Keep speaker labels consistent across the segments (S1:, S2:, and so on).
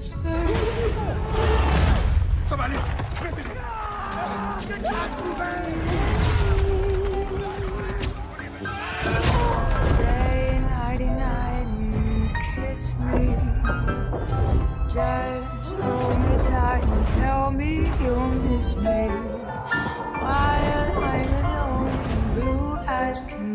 S1: whisper.
S2: Somebody!
S1: Stay nighty night and kiss me. Just hold me tight and tell me you'll miss me. While I'm alone and blue as can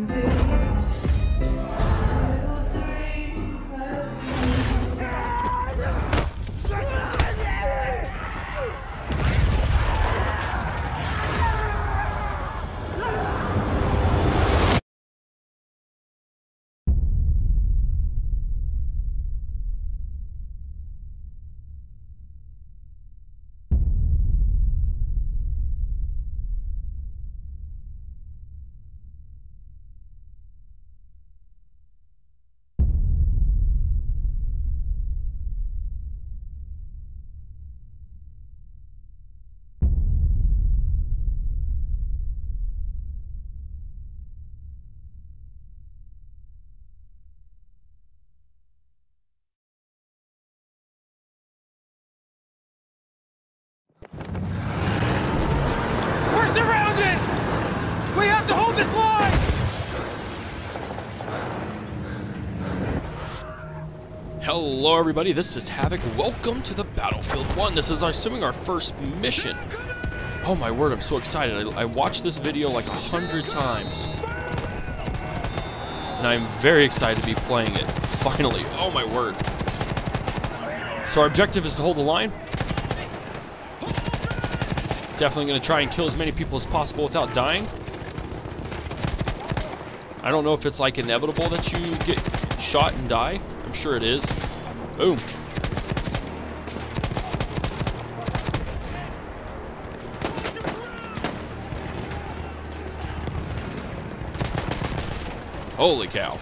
S3: Hello everybody, this is Havoc. Welcome to the Battlefield 1. This is, assuming, our first mission. Oh my word, I'm so excited. I, I watched this video like a hundred times. And I'm very excited to be playing it. Finally. Oh my word. So our objective is to hold the line. Definitely going to try and kill as many people as possible without dying. I don't know if it's like inevitable that you get shot and die. I'm sure it is. Boom. Holy cow.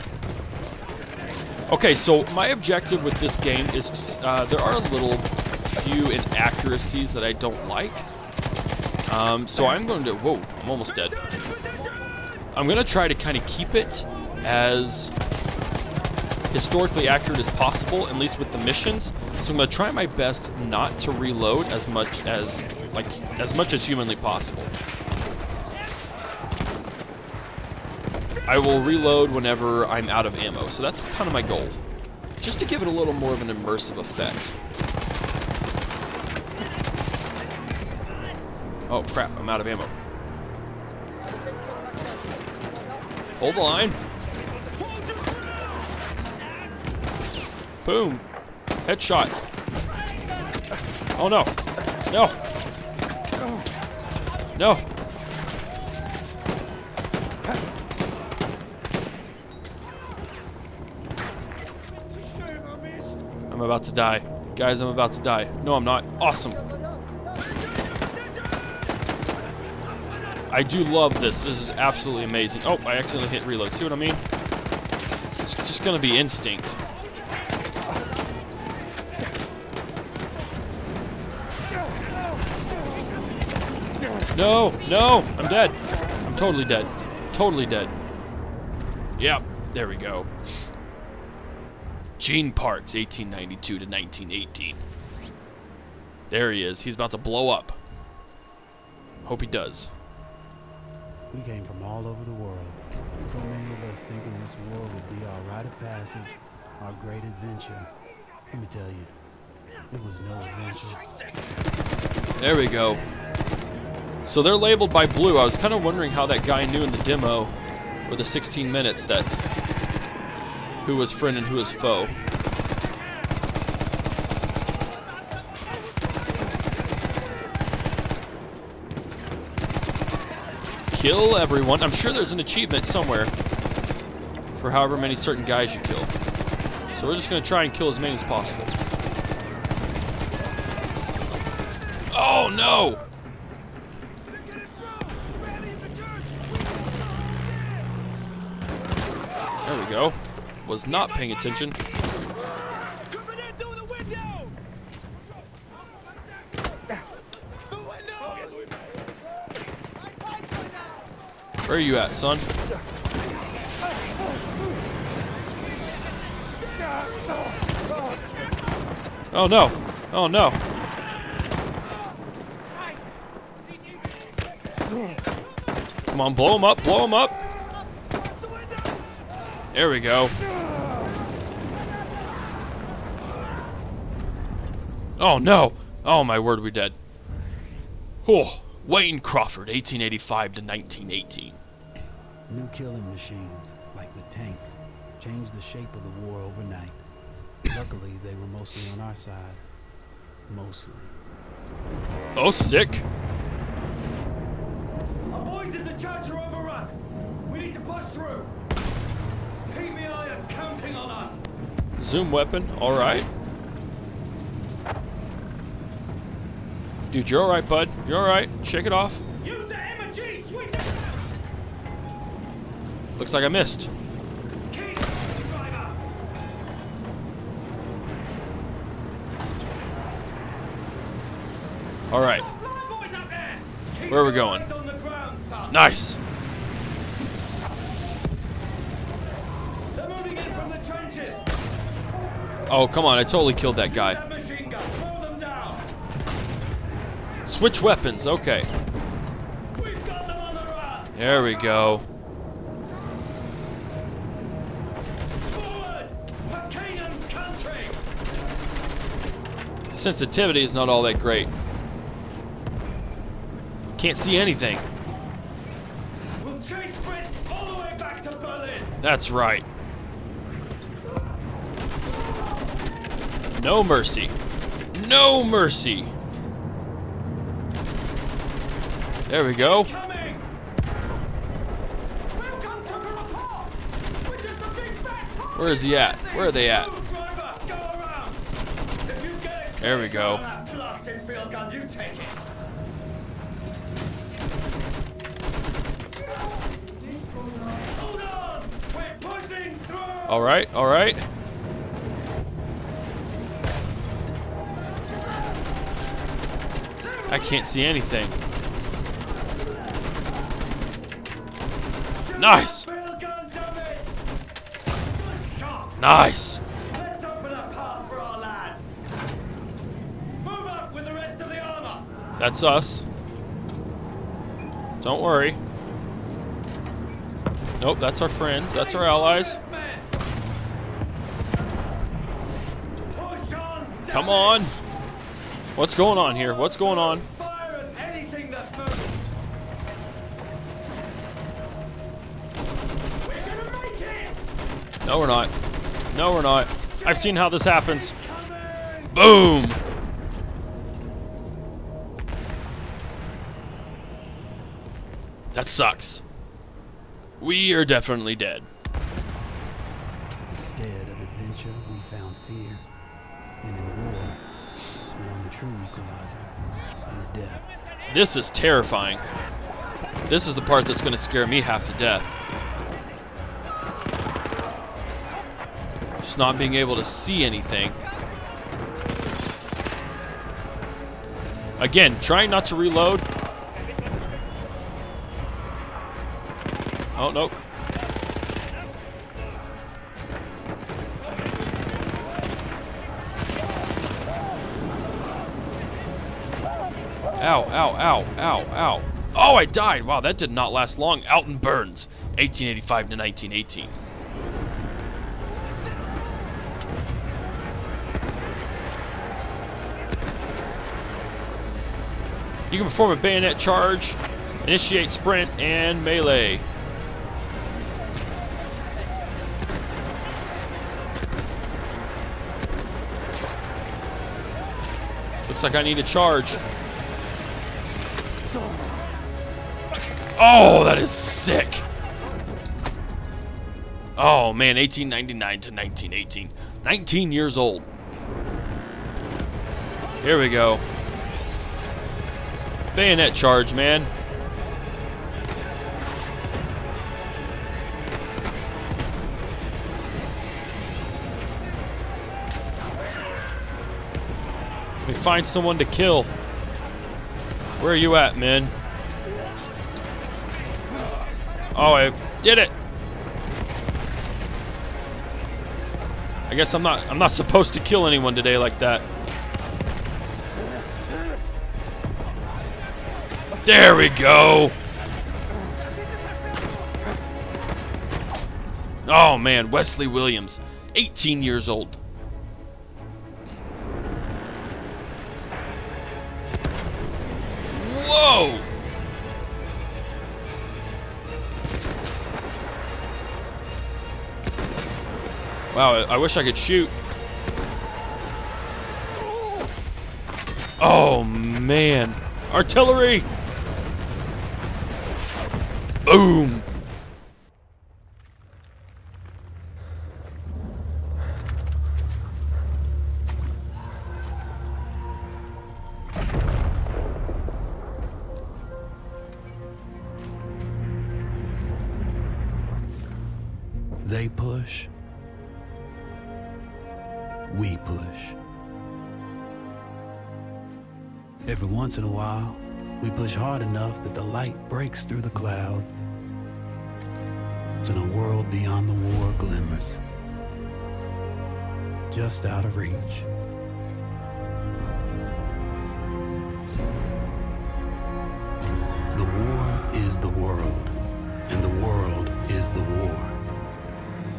S3: Okay, so my objective with this game is uh, there are a little few inaccuracies that I don't like. Um, so I'm going to... Whoa, I'm almost dead. I'm going to try to kind of keep it as historically accurate as possible, at least with the missions. So I'm going to try my best not to reload as much as, like, as much as humanly possible. I will reload whenever I'm out of ammo, so that's kind of my goal. Just to give it a little more of an immersive effect. Oh crap, I'm out of ammo. Hold the line. Boom. Headshot. Oh no. No. No. I'm about to die. Guys, I'm about to die. No, I'm not. Awesome. I do love this. This is absolutely amazing. Oh, I accidentally hit reload. See what I mean? It's just gonna be instinct. No, no, I'm dead. I'm totally dead. Totally dead. Yep, there we go. Gene Parks, 1892 to 1918. There he is. He's about to blow up. Hope he does.
S4: We came from all over the world. So many of us thinking this war would be our rite of passage, our great adventure. Let me tell you, it was no adventure.
S3: There we go. So they're labeled by blue. I was kind of wondering how that guy knew in the demo, or the 16 minutes, that who was friend and who was foe. Kill everyone. I'm sure there's an achievement somewhere for however many certain guys you kill. So we're just going to try and kill as many as possible. Oh no! There we go. Was not paying attention. Where are you at, son? Oh no! Oh no! Come on, blow him up, blow him up! There we go. Oh no! Oh my word, we're dead. Oh, Wayne Crawford, 1885 to 1918.
S4: New killing machines, like the tank, changed the shape of the war overnight. Luckily, they were mostly on our side. Mostly.
S3: Oh, sick.
S2: Our boys in the church are overrun. We need to push through. PBI are counting on us.
S3: Zoom weapon, alright. Dude, you're alright, bud. You're alright. Shake it off.
S2: Use the MG, sweep it.
S3: Looks like I missed. Alright.
S2: Fly boys up there. Keep
S3: Where are we going?
S2: eyes on the ground, son.
S3: Nice. Oh, come on. I totally killed that guy.
S2: That machine gun. Throw them down.
S3: Switch weapons. Okay.
S2: We've got them on the run.
S3: There we go.
S2: Forward. For Canaan country.
S3: Sensitivity is not all that great. Can't see anything.
S2: We'll chase Fritz all the way back to Berlin.
S3: That's right. No mercy. No mercy. There we go.
S2: Coming. We've come to report. We're just a big fat
S3: Where is he at? Where are they at? There we Go around. If I can't see anything. Nice! Nice! That's us. Don't worry. Nope, that's our friends. That's our allies. Come on! What's going on here? What's going on? No, we're not. No, we're not. I've seen how this happens. Boom! That sucks. We are definitely dead.
S4: Instead of adventure, we found fear. And in war, the true equalizer is death.
S3: This is terrifying. This is the part that's going to scare me half to death. Just not being able to see anything. Again, trying not to reload. Oh, nope. Ow, ow, ow, ow, ow. Oh, I died. Wow, that did not last long. Alton Burns, 1885 to 1918. You can perform a bayonet charge, initiate sprint, and melee. Looks like I need a charge. Oh, that is sick. Oh man, 1899 to 1918. 19 years old. Here we go. Bayonet charge, man. Me find someone to kill. Where are you at, man? Oh, I did it. I guess I'm not I'm not supposed to kill anyone today like that. There we go. Oh man, Wesley Williams, 18 years old. Wow, I wish I could shoot. Oh man. Artillery! Boom!
S4: They push. We push. Every once in a while, we push hard enough that the light breaks through the clouds. And a world beyond the war glimmers. Just out of reach. The war is the world, and the world is the war.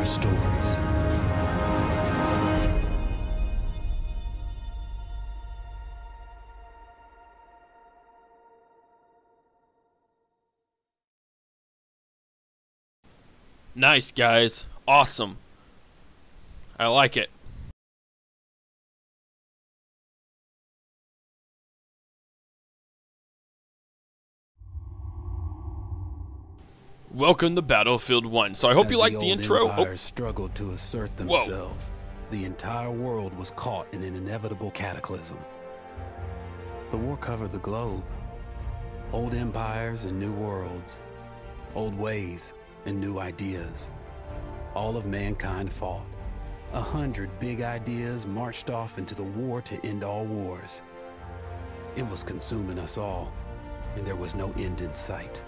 S4: Our stories.
S3: Nice, guys. Awesome. I like it. Welcome to Battlefield 1. So I hope
S4: As
S3: you like
S4: the
S3: the, intro. Oh,
S4: empires struggled to assert
S3: Whoa.
S4: themselves. The entire world was caught in an inevitable cataclysm. The war covered the globe. Old empires and new worlds. Old ways and new ideas. All of mankind fought. A hundred big ideas marched off into the war to end all wars. It was consuming us all, and there was no end in sight.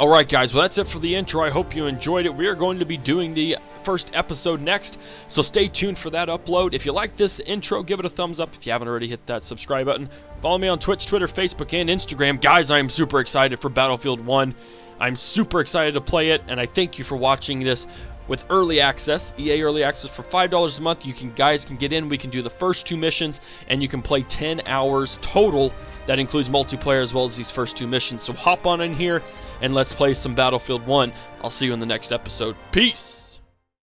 S3: Alright guys, well that's it for the intro. I hope you enjoyed it. We are going to be doing the first episode next, so stay tuned for that upload. If you like this intro, give it a thumbs up. If you haven't already, hit that subscribe button. Follow me on Twitch, Twitter, Facebook, and Instagram. Guys, I am super excited for Battlefield 1. I'm super excited to play it, and I thank you for watching this with early access, EA early access for $5 a month. You can guys can get in, we can do the first two missions, and you can play 10 hours total. That includes multiplayer as well as these first two missions. So hop on in here and let's play some Battlefield 1. I'll see you in the next episode. Peace!